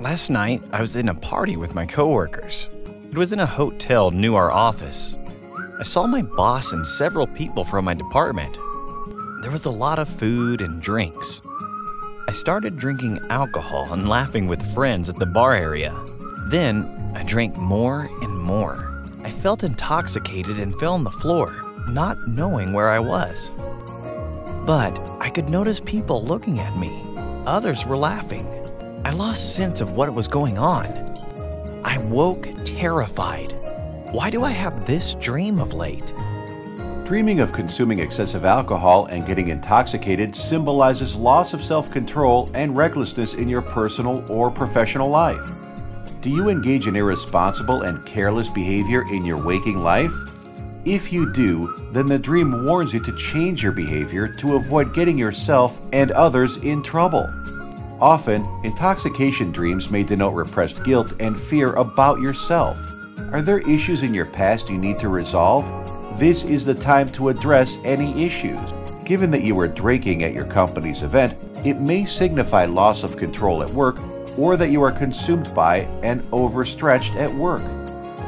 Last night, I was in a party with my coworkers. It was in a hotel near our office. I saw my boss and several people from my department. There was a lot of food and drinks. I started drinking alcohol and laughing with friends at the bar area. Then, I drank more and more. I felt intoxicated and fell on the floor, not knowing where I was. But I could notice people looking at me. Others were laughing. I lost sense of what was going on. I woke terrified. Why do I have this dream of late? Dreaming of consuming excessive alcohol and getting intoxicated symbolizes loss of self control and recklessness in your personal or professional life. Do you engage in irresponsible and careless behavior in your waking life? If you do, then the dream warns you to change your behavior to avoid getting yourself and others in trouble. Often, intoxication dreams may denote repressed guilt and fear about yourself. Are there issues in your past you need to resolve? This is the time to address any issues. Given that you were drinking at your company's event, it may signify loss of control at work or that you are consumed by and overstretched at work.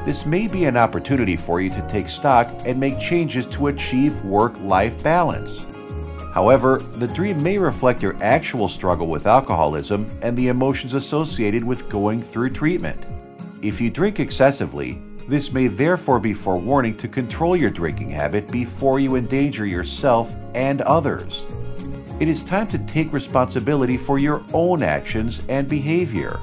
This may be an opportunity for you to take stock and make changes to achieve work life balance. However, the dream may reflect your actual struggle with alcoholism and the emotions associated with going through treatment. If you drink excessively, this may therefore be forewarning to control your drinking habit before you endanger yourself and others. It is time to take responsibility for your own actions and behavior.